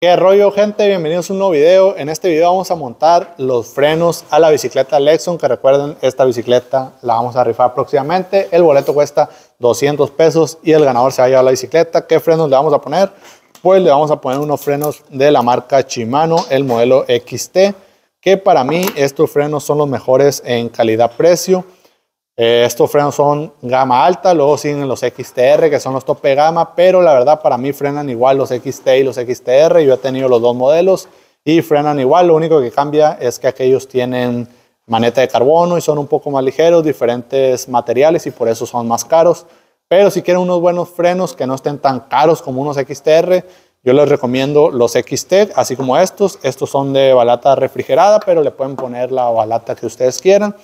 ¿Qué rollo gente? Bienvenidos a un nuevo video. En este video vamos a montar los frenos a la bicicleta Lexon, que recuerden, esta bicicleta la vamos a rifar próximamente. El boleto cuesta 200 pesos y el ganador se va a llevar la bicicleta. ¿Qué frenos le vamos a poner? Pues le vamos a poner unos frenos de la marca Shimano, el modelo XT, que para mí estos frenos son los mejores en calidad-precio. Eh, estos frenos son gama alta, luego siguen los XTR, que son los tope gama, pero la verdad para mí frenan igual los XT y los XTR. Yo he tenido los dos modelos y frenan igual. Lo único que cambia es que aquellos tienen maneta de carbono y son un poco más ligeros, diferentes materiales y por eso son más caros. Pero si quieren unos buenos frenos que no estén tan caros como unos XTR, yo les recomiendo los XT, así como estos. Estos son de balata refrigerada, pero le pueden poner la balata que ustedes quieran.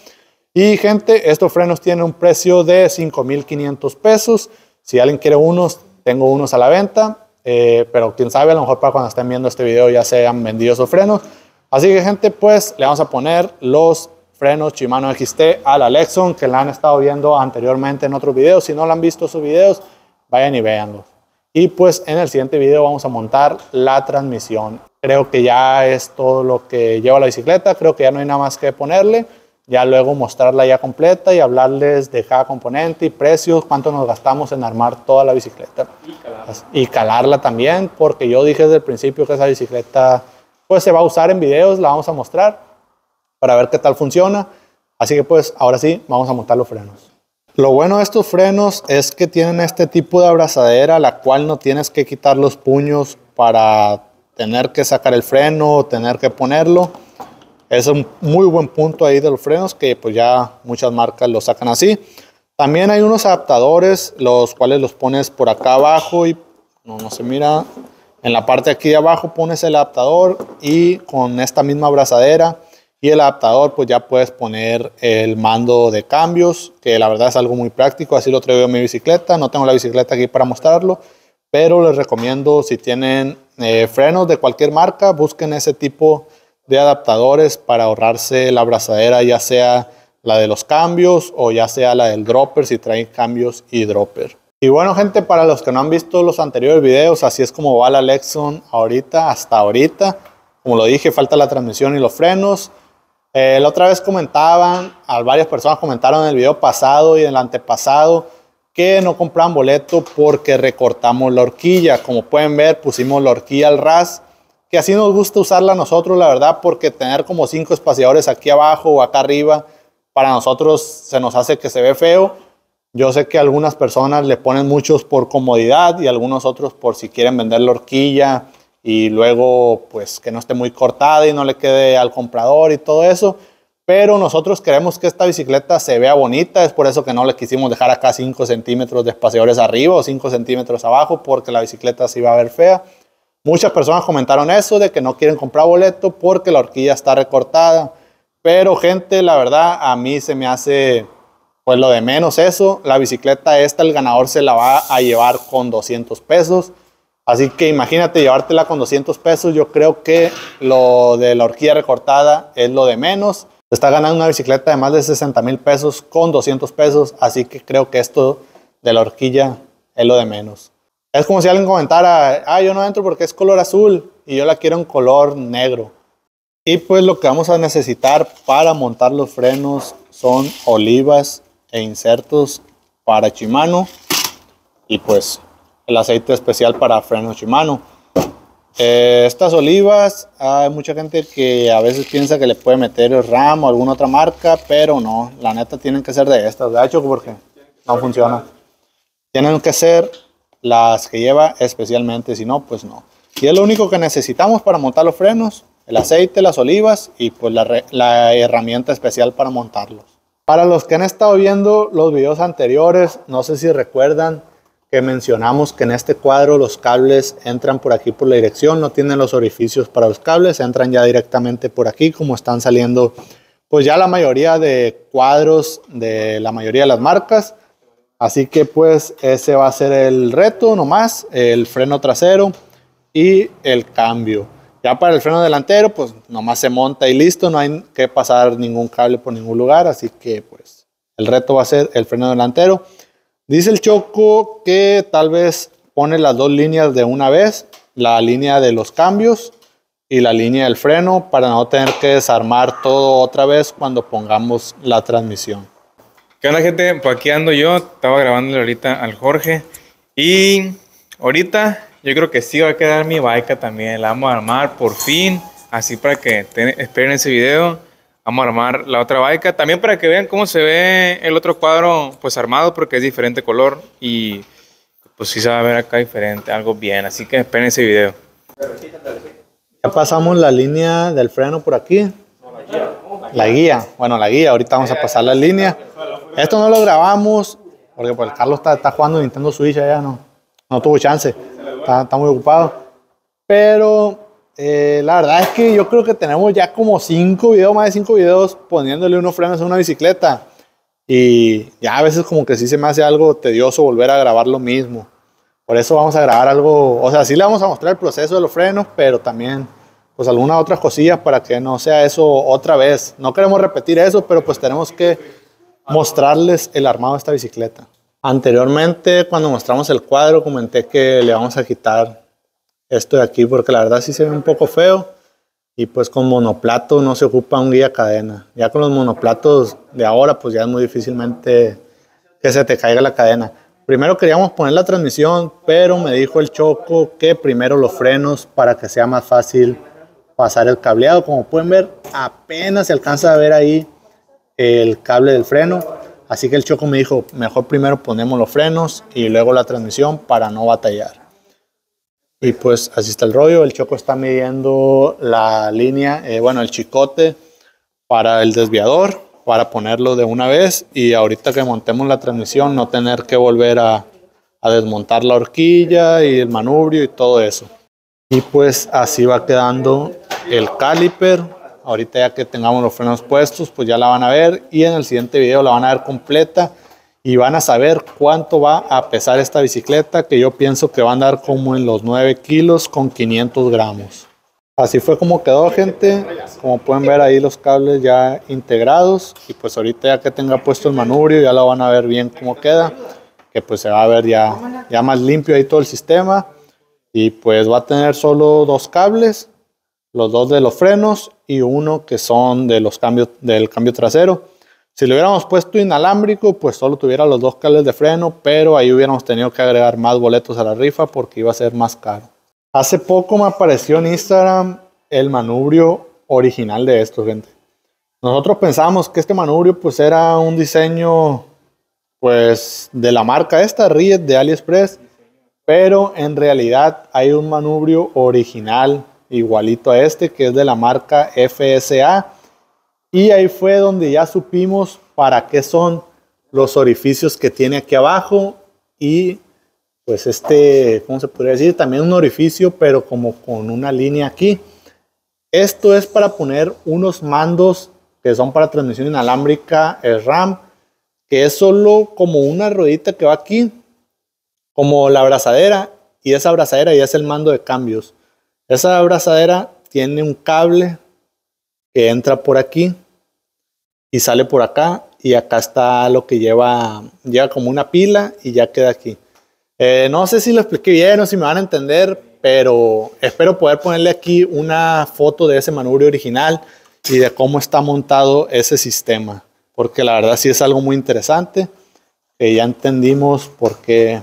Y gente, estos frenos tienen un precio de 5,500 pesos. Si alguien quiere unos, tengo unos a la venta. Eh, pero quién sabe, a lo mejor para cuando estén viendo este video ya se han vendido esos frenos. Así que gente, pues le vamos a poner los frenos Shimano XT a la Lexon que la han estado viendo anteriormente en otros videos. Si no la han visto sus videos, vayan y véanlos. Y pues en el siguiente video vamos a montar la transmisión. Creo que ya es todo lo que lleva la bicicleta. Creo que ya no hay nada más que ponerle ya luego mostrarla ya completa y hablarles de cada componente y precios, cuánto nos gastamos en armar toda la bicicleta. Y calarla. También, porque yo dije desde el principio que esa bicicleta pues se va a usar en videos, la vamos a mostrar para ver qué tal funciona. Así que pues ahora sí, vamos a montar los frenos. Lo bueno de estos frenos es que tienen este tipo de abrazadera, la cual no tienes que quitar los puños para tener que sacar el freno o tener que ponerlo es un muy buen punto ahí de los frenos que pues ya muchas marcas lo sacan así. También hay unos adaptadores, los cuales los pones por acá abajo y no, no se mira. En la parte aquí de abajo pones el adaptador y con esta misma abrazadera y el adaptador pues ya puedes poner el mando de cambios, que la verdad es algo muy práctico. Así lo traigo en mi bicicleta. No tengo la bicicleta aquí para mostrarlo, pero les recomiendo si tienen eh, frenos de cualquier marca, busquen ese tipo de de adaptadores para ahorrarse la abrazadera, ya sea la de los cambios o ya sea la del dropper si traen cambios y dropper. Y bueno gente, para los que no han visto los anteriores videos, así es como va la Lexon ahorita, hasta ahorita. Como lo dije, falta la transmisión y los frenos. Eh, la otra vez comentaban, varias personas comentaron en el video pasado y en el antepasado que no compraban boleto porque recortamos la horquilla. Como pueden ver, pusimos la horquilla al ras que así nos gusta usarla nosotros, la verdad, porque tener como cinco espaciadores aquí abajo o acá arriba, para nosotros se nos hace que se ve feo. Yo sé que algunas personas le ponen muchos por comodidad y algunos otros por si quieren vender la horquilla y luego pues que no esté muy cortada y no le quede al comprador y todo eso. Pero nosotros queremos que esta bicicleta se vea bonita, es por eso que no le quisimos dejar acá 5 centímetros de espaciadores arriba o 5 centímetros abajo, porque la bicicleta se iba a ver fea. Muchas personas comentaron eso de que no quieren comprar boleto porque la horquilla está recortada. Pero gente, la verdad, a mí se me hace pues lo de menos eso. La bicicleta esta, el ganador se la va a llevar con 200 pesos. Así que imagínate llevártela con 200 pesos. Yo creo que lo de la horquilla recortada es lo de menos. Está ganando una bicicleta de más de 60 mil pesos con 200 pesos. Así que creo que esto de la horquilla es lo de menos. Es como si alguien comentara, ah, yo no entro porque es color azul y yo la quiero en color negro. Y pues lo que vamos a necesitar para montar los frenos son olivas e insertos para Shimano y pues el aceite especial para frenos Shimano. Eh, estas olivas, hay mucha gente que a veces piensa que le puede meter el RAM o alguna otra marca, pero no, la neta tienen que ser de estas, de hecho porque no funciona. Tienen que ser las que lleva especialmente, si no, pues no. Y es lo único que necesitamos para montar los frenos, el aceite, las olivas y pues la, la herramienta especial para montarlos. Para los que han estado viendo los videos anteriores, no sé si recuerdan que mencionamos que en este cuadro los cables entran por aquí por la dirección, no tienen los orificios para los cables, entran ya directamente por aquí como están saliendo pues ya la mayoría de cuadros de la mayoría de las marcas. Así que pues ese va a ser el reto nomás, el freno trasero y el cambio. Ya para el freno delantero pues nomás se monta y listo, no hay que pasar ningún cable por ningún lugar, así que pues el reto va a ser el freno delantero. Dice el Choco que tal vez pone las dos líneas de una vez. la línea de los cambios y la línea del freno para no tener que desarmar todo otra vez cuando pongamos la transmisión. ¿Qué onda gente? Pues aquí ando yo, estaba grabándole ahorita al Jorge y ahorita yo creo que sí va a quedar mi bike también, la vamos a armar por fin, así para que esperen ese video. Vamos a armar la otra bike, también para que vean cómo se ve el otro cuadro pues armado porque es diferente color y pues sí se va a ver acá diferente, algo bien, así que esperen ese video. Ya pasamos la línea del freno por aquí. La guía, bueno, la guía, ahorita vamos a pasar la línea. Esto no lo grabamos porque pues Carlos está, está jugando Nintendo Switch allá, no, no tuvo chance, está, está muy ocupado. Pero eh, la verdad es que yo creo que tenemos ya como cinco videos, más de cinco videos poniéndole unos frenos a una bicicleta. Y ya a veces como que sí se me hace algo tedioso volver a grabar lo mismo. Por eso vamos a grabar algo, o sea, sí le vamos a mostrar el proceso de los frenos, pero también pues algunas otras cosillas para que no sea eso otra vez. No queremos repetir eso, pero pues tenemos que mostrarles el armado de esta bicicleta. Anteriormente, cuando mostramos el cuadro, comenté que le vamos a quitar esto de aquí porque la verdad sí se ve un poco feo y pues con monoplato no se ocupa un guía cadena. Ya con los monoplatos de ahora pues ya es muy difícilmente que se te caiga la cadena. Primero queríamos poner la transmisión, pero me dijo el Choco que primero los frenos para que sea más fácil pasar el cableado. Como pueden ver, apenas se alcanza a ver ahí el cable del freno. Así que el Choco me dijo, mejor primero ponemos los frenos y luego la transmisión para no batallar. Y pues así está el rollo. El Choco está midiendo la línea, eh, bueno, el chicote para el desviador para ponerlo de una vez y ahorita que montemos la transmisión no tener que volver a, a desmontar la horquilla y el manubrio y todo eso. Y pues así va quedando el caliper. Ahorita ya que tengamos los frenos puestos, pues ya la van a ver y en el siguiente video la van a ver completa y van a saber cuánto va a pesar esta bicicleta que yo pienso que va a andar como en los 9 kilos con 500 gramos. Así fue como quedó, gente. Como pueden ver ahí los cables ya integrados. Y pues ahorita ya que tenga puesto el manubrio ya lo van a ver bien cómo queda. Que pues se va a ver ya, ya más limpio ahí todo el sistema. Y pues va a tener solo dos cables. Los dos de los frenos y uno que son de los cambios, del cambio trasero. Si lo hubiéramos puesto inalámbrico, pues solo tuviera los dos cables de freno. Pero ahí hubiéramos tenido que agregar más boletos a la rifa porque iba a ser más caro. Hace poco me apareció en Instagram el manubrio original de esto, gente. Nosotros pensábamos que este manubrio pues era un diseño pues de la marca esta, Riot de AliExpress, pero en realidad hay un manubrio original igualito a este que es de la marca FSA y ahí fue donde ya supimos para qué son los orificios que tiene aquí abajo y pues este, ¿cómo se podría decir? También un orificio, pero como con una línea aquí. Esto es para poner unos mandos que son para transmisión inalámbrica, RAM, que es solo como una ruedita que va aquí, como la abrazadera, y esa abrazadera ya es el mando de cambios. Esa abrazadera tiene un cable que entra por aquí y sale por acá, y acá está lo que lleva, lleva como una pila y ya queda aquí. Eh, no sé si lo expliqué bien o si me van a entender, pero espero poder ponerle aquí una foto de ese manubrio original y de cómo está montado ese sistema, porque la verdad sí es algo muy interesante, que ya entendimos por qué,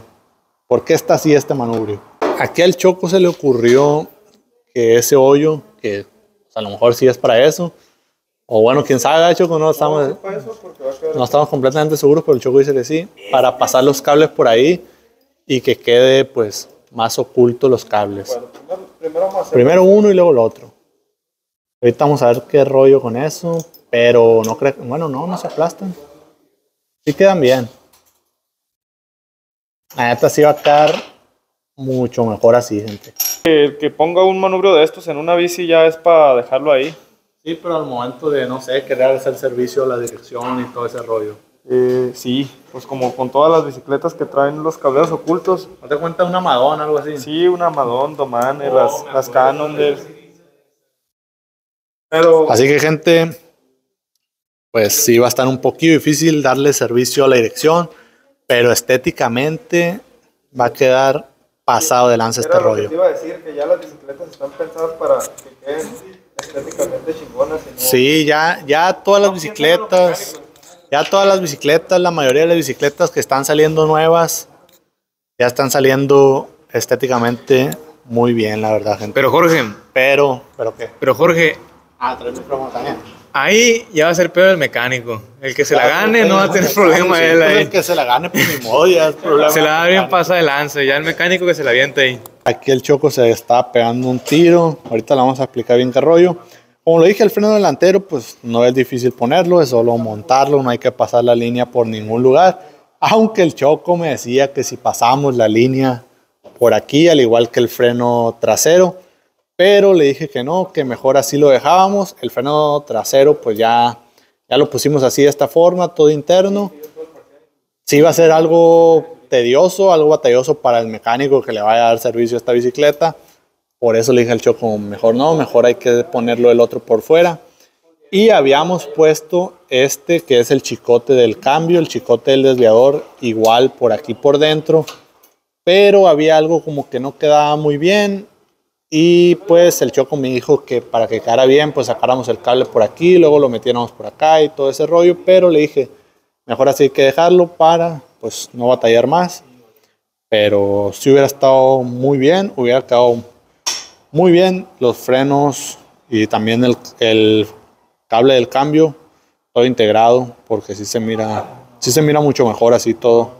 por qué está así este manubrio. Aquí al Choco se le ocurrió que ese hoyo, que a lo mejor sí es para eso, o bueno, quién sabe, Choco, no estamos, no estamos completamente seguros, pero el Choco dice que sí, para pasar los cables por ahí y que quede pues más oculto los cables. primero, uno y luego el otro. Ahorita vamos a ver qué rollo con eso, pero no creo, bueno, no, no se aplastan. Sí quedan bien. La neta sí va a quedar mucho mejor así, gente. El que ponga un manubrio de estos en una bici ya es para dejarlo ahí. Sí, pero al momento de, no sé, querer hacer servicio, la dirección y todo ese rollo. Eh, sí, pues como con todas las bicicletas que traen los cableos ocultos. ¿No te cuenta una Madonna algo así? Sí, una Madonna, Domane, las, las Canon. Pero... Así que gente, pues sí va a estar un poquito difícil darle servicio a la dirección, pero estéticamente va a quedar pasado de lanza este rollo. te iba a decir, que ya las bicicletas están pensadas para que queden estéticamente chingonas. Y no, Sí, ya, ya todas las bicicletas, ya todas las bicicletas, la mayoría de las bicicletas que están saliendo nuevas, ya están saliendo estéticamente muy bien, la verdad, gente. Pero Jorge, Pero, ¿pero qué? pero Jorge, Ah, trae el micrófono también. Ahí ya va a ser peor el mecánico. El que se la gane no va a tener problema Sí, él pues ahí. El que se la gane, pues ni modo, ya es problema. Se la da bien pasa de lance, ya el mecánico que se la avienta ahí. Aquí el Choco se está pegando un tiro. Ahorita le vamos a explicar bien qué rollo. Como lo dije, el freno delantero, pues no es difícil ponerlo, es solo montarlo, no hay que pasar la línea por ningún lugar. Aunque el Choco me decía que si pasamos la línea por aquí, al igual que el freno trasero, pero le dije que no, que mejor así lo dejábamos. El freno trasero, pues ya, ya lo pusimos así de esta forma, todo interno. Sí va a ser algo tedioso, algo batalloso para el mecánico que le vaya a dar servicio a esta bicicleta. Por eso le dije al Choco, mejor no, mejor hay que ponerlo el otro por fuera. Y habíamos puesto este que es el chicote del cambio, el chicote del desviador, igual por aquí por dentro. Pero había algo como que no quedaba muy bien. Y pues el Choco me dijo que para que quedara bien, pues sacáramos el cable por aquí, luego lo metiéramos por acá y todo ese rollo. Pero le dije, mejor así que dejarlo para pues no batallar más. Pero si hubiera estado muy bien, hubiera quedado muy bien los frenos y también el, el cable del cambio, todo integrado, porque sí se sí se mira mucho mejor así todo,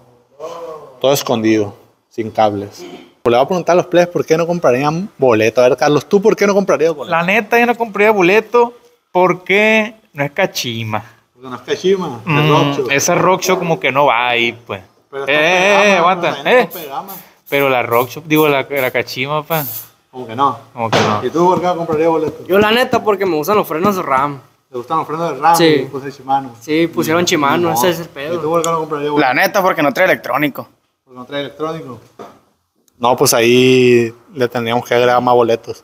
todo escondido, sin cables. Le voy a preguntar a los players por qué no comprarían boleto. A ver, Carlos, ¿tú por qué no comprarías boleto? La neta, yo no compré boleto porque no es cachima. Porque no es Kashima, es Mm, Rockshow. esa rock show como que no va ahí, pues. Pero Eh, eh, eh, aguanta, eh. Pero la rock show, digo, la, la cachima, pa. Como que no. Como que no. ¿Y tú por qué no comprarías boleto? Yo la neta porque me gustan los frenos de RAM. ¿Te gustan los frenos de RAM Sí. y puse Shimano? Sí, pusieron Shimano, No. ese es el ¿Y tú pedo. por qué no comprarías boleto? La neta, porque no trae electrónico. Porque no trae electrónico. No, pues ahí le tendríamos que agregar más boletos.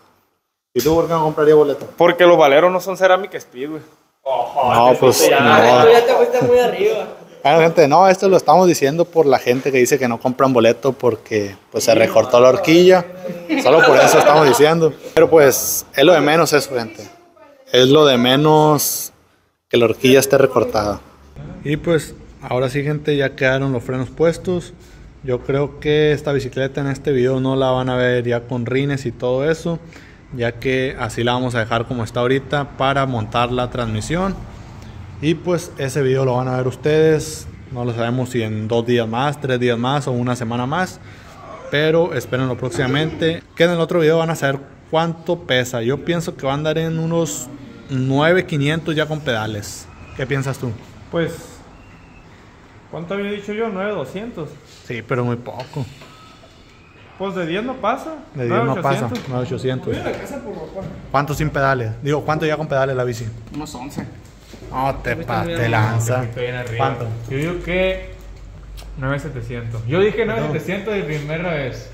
¿Y tú por qué no comprarías boleto? Porque los valeros no son Ceramic Speed, güey. no, pues no. Tú ya te fuiste muy arriba. Bueno, gente, no, esto lo estamos diciendo por la gente que dice que no compran boleto porque pues se recortó la horquilla. Solo por eso estamos diciendo. Pero pues es lo de menos eso, gente. Es lo de menos que la horquilla esté recortada. Y pues ahora sí, gente, ya quedaron los frenos puestos. Yo creo que esta bicicleta en este video no la van a ver ya con rines y todo eso, ya que así la vamos a dejar como está ahorita para montar la transmisión. Y pues ese video lo van a ver ustedes. No lo sabemos si en dos días más, tres días más o una semana más. Pero espérenlo próximamente. Que en el otro video van a saber cuánto pesa. Yo pienso que va a andar en unos 9500 ya con pedales. ¿Qué piensas tú? Pues, ¿cuánto había dicho yo? 9200. Sí, pero muy poco. Pues de 10 no pasa. De 10 no pasa. 9800. 9800. ¿Cuánto sin pedales? Digo, ¿cuánto ya con pedales la bici? Unos 11. No, te, pa- te lanza. ¿Cuánto? Yo digo que 9700. Yo dije 9700 de primera vez.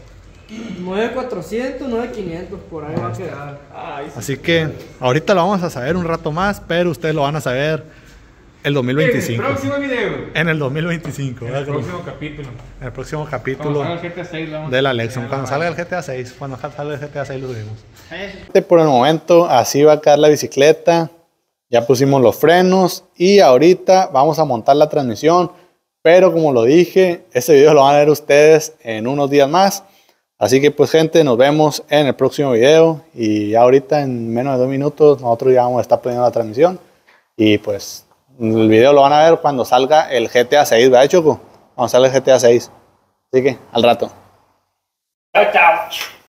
9400, 9500, por ahí va a quedar. Así que ahorita lo vamos a saber un rato más, pero ustedes lo van a saber el 2025. El próximo video. En el 2025. En el próximo capítulo. En el próximo Cuando capítulo salga el GTA 6 la vamos de la a Lexon. enseñar Cuando salga el. GTA 6, cuando salga el GTA 6 lo subimos. Por el momento, así va a quedar la bicicleta. Ya pusimos los frenos y ahorita vamos a montar la transmisión. Pero como lo dije, este video lo van a ver ustedes en unos días más. Así que pues gente, nos vemos en el próximo video. Y ahorita en menos de dos minutos nosotros ya vamos a estar poniendo la transmisión. Y pues el video lo van a ver cuando salga el GTA 6, ¿verdad Choco? Cuando salga el GTA 6. Así que al rato.